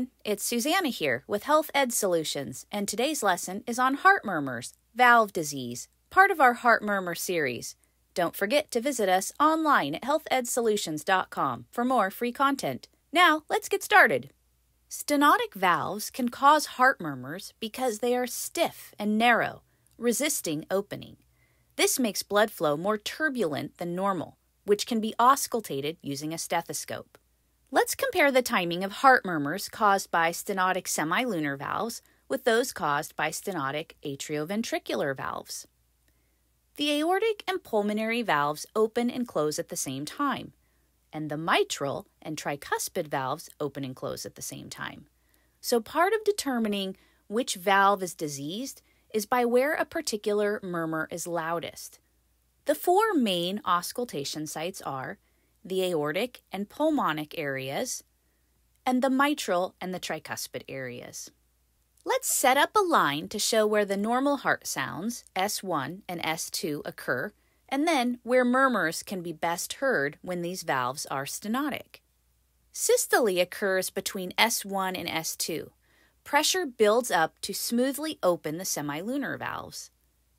everyone. It's Susanna here with Health Ed Solutions, and today's lesson is on heart murmurs, valve disease, part of our heart murmur series. Don't forget to visit us online at healthedsolutions.com for more free content. Now, let's get started. Stenotic valves can cause heart murmurs because they are stiff and narrow, resisting opening. This makes blood flow more turbulent than normal, which can be auscultated using a stethoscope. Let's compare the timing of heart murmurs caused by stenotic semilunar valves with those caused by stenotic atrioventricular valves. The aortic and pulmonary valves open and close at the same time, and the mitral and tricuspid valves open and close at the same time. So, part of determining which valve is diseased is by where a particular murmur is loudest. The four main auscultation sites are the aortic and pulmonic areas, and the mitral and the tricuspid areas. Let's set up a line to show where the normal heart sounds, S1 and S2, occur, and then where murmurs can be best heard when these valves are stenotic. Systole occurs between S1 and S2. Pressure builds up to smoothly open the semilunar valves.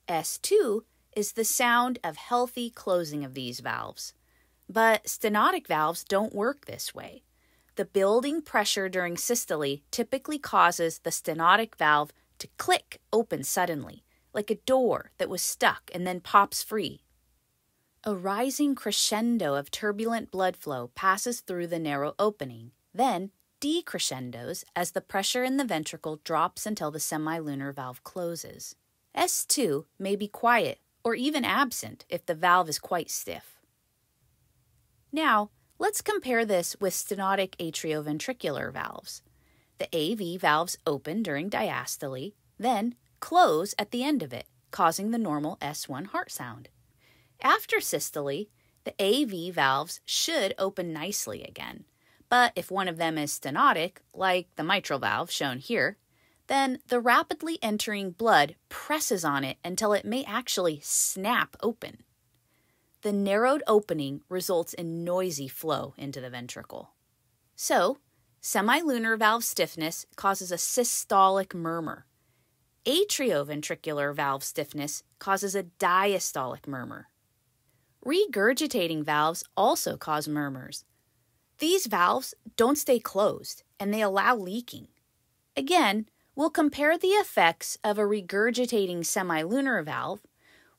S2 is the sound of healthy closing of these valves. But stenotic valves don't work this way. The building pressure during systole typically causes the stenotic valve to click open suddenly, like a door that was stuck and then pops free. A rising crescendo of turbulent blood flow passes through the narrow opening, then decrescendos as the pressure in the ventricle drops until the semilunar valve closes. S2 may be quiet or even absent if the valve is quite stiff. Now, let's compare this with stenotic atrioventricular valves. The AV valves open during diastole, then close at the end of it, causing the normal S1 heart sound. After systole, the AV valves should open nicely again. But if one of them is stenotic, like the mitral valve shown here, then the rapidly entering blood presses on it until it may actually snap open the narrowed opening results in noisy flow into the ventricle. So, semilunar valve stiffness causes a systolic murmur. Atrioventricular valve stiffness causes a diastolic murmur. Regurgitating valves also cause murmurs. These valves don't stay closed and they allow leaking. Again, we'll compare the effects of a regurgitating semilunar valve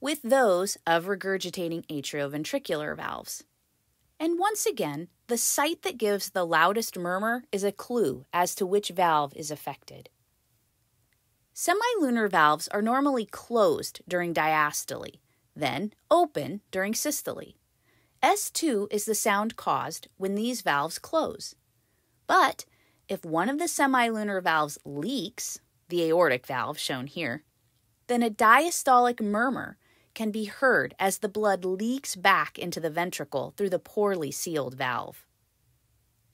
with those of regurgitating atrioventricular valves. And once again, the site that gives the loudest murmur is a clue as to which valve is affected. Semilunar valves are normally closed during diastole, then open during systole. S2 is the sound caused when these valves close. But if one of the semilunar valves leaks, the aortic valve shown here, then a diastolic murmur can be heard as the blood leaks back into the ventricle through the poorly sealed valve.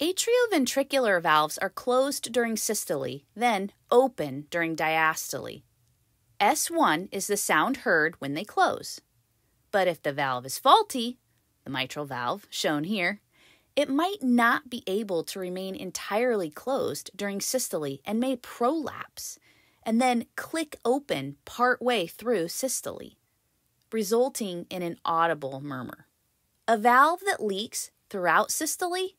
Atrioventricular valves are closed during systole, then open during diastole. S1 is the sound heard when they close. But if the valve is faulty, the mitral valve, shown here, it might not be able to remain entirely closed during systole and may prolapse, and then click open partway through systole resulting in an audible murmur. A valve that leaks throughout systole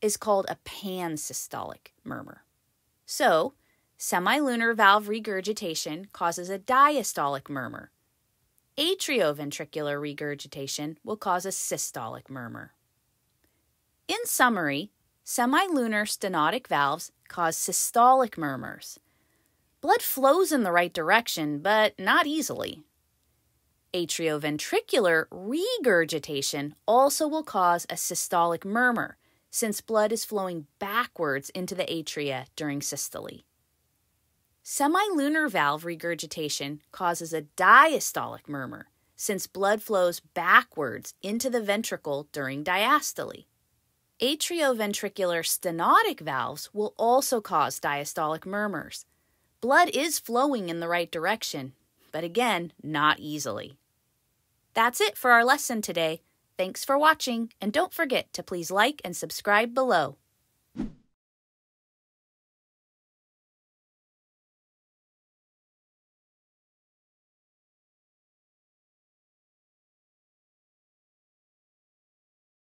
is called a pansystolic murmur. So, semilunar valve regurgitation causes a diastolic murmur. Atrioventricular regurgitation will cause a systolic murmur. In summary, semilunar stenotic valves cause systolic murmurs. Blood flows in the right direction, but not easily. Atrioventricular regurgitation also will cause a systolic murmur, since blood is flowing backwards into the atria during systole. Semilunar valve regurgitation causes a diastolic murmur, since blood flows backwards into the ventricle during diastole. Atrioventricular stenotic valves will also cause diastolic murmurs. Blood is flowing in the right direction, but again, not easily. That's it for our lesson today. Thanks for watching, and don't forget to please like and subscribe below.